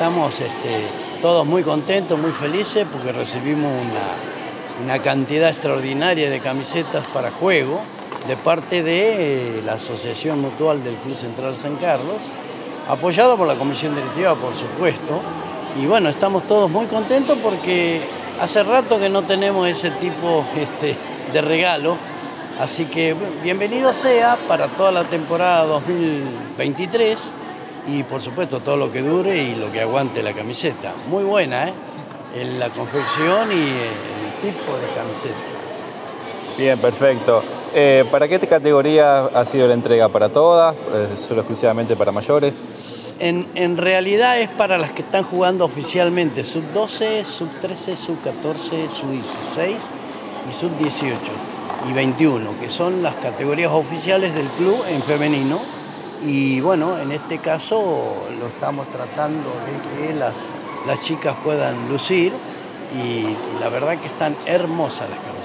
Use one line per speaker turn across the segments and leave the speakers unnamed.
Estamos este, todos muy contentos, muy felices porque recibimos una, una cantidad extraordinaria de camisetas para juego de parte de eh, la Asociación Mutual del Club Central San Carlos, apoyado por la Comisión Directiva, por supuesto. Y bueno, estamos todos muy contentos porque hace rato que no tenemos ese tipo este, de regalo. Así que bienvenido sea para toda la temporada 2023 y por supuesto todo lo que dure y lo que aguante la camiseta. Muy buena, ¿eh? En la confección y el tipo de camiseta.
Bien, perfecto. Eh, ¿Para qué categoría ha sido la entrega? ¿Para todas? ¿Solo exclusivamente para mayores?
En, en realidad es para las que están jugando oficialmente, sub-12, sub-13, sub-14, sub-16 y sub-18 y 21, que son las categorías oficiales del club en femenino y bueno, en este caso lo estamos tratando de que las, las chicas puedan lucir y la verdad que están hermosas las camisetas.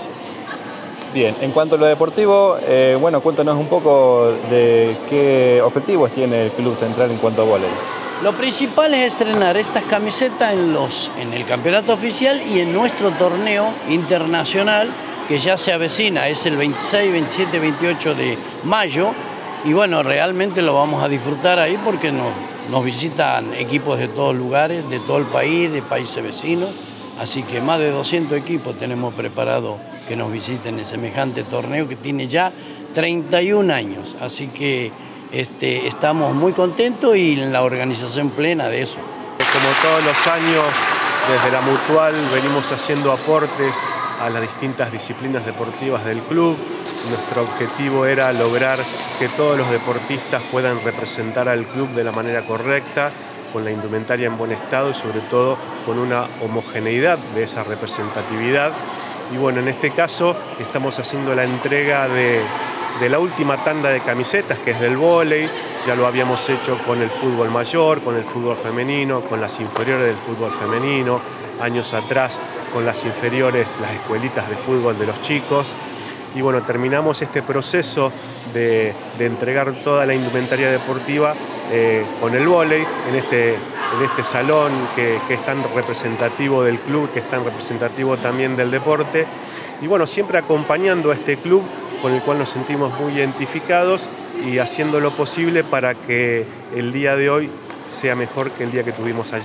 Bien, en cuanto a lo deportivo, eh, bueno, cuéntanos un poco de qué objetivos tiene el Club Central en cuanto a volei.
Lo principal es estrenar estas camisetas en, los, en el campeonato oficial y en nuestro torneo internacional que ya se avecina, es el 26, 27, 28 de mayo y bueno, realmente lo vamos a disfrutar ahí porque nos, nos visitan equipos de todos lugares, de todo el país, de países vecinos. Así que más de 200 equipos tenemos preparados que nos visiten en semejante torneo que tiene ya 31 años. Así que este, estamos muy contentos y en la organización plena de eso.
Como todos los años, desde la Mutual venimos haciendo aportes a las distintas disciplinas deportivas del club. Nuestro objetivo era lograr que todos los deportistas puedan representar al club de la manera correcta, con la indumentaria en buen estado y sobre todo con una homogeneidad de esa representatividad. Y bueno, en este caso estamos haciendo la entrega de, la última tanda de camisetas, que es del vóley. Ya lo habíamos hecho con el fútbol mayor, con el fútbol femenino, con las inferiores del fútbol femenino, años atrás con las inferiores, las escuelitas de fútbol de los chicos y bueno, terminamos este proceso de, entregar toda la indumentaria deportiva eh, con el vóley en este, en este salón que, que, es tan representativo del club, que es tan representativo también del deporte. Y bueno, siempre acompañando a este club con el cual nos sentimos muy identificados y haciendo lo posible para que el día de hoy sea mejor que el día que tuvimos ayer.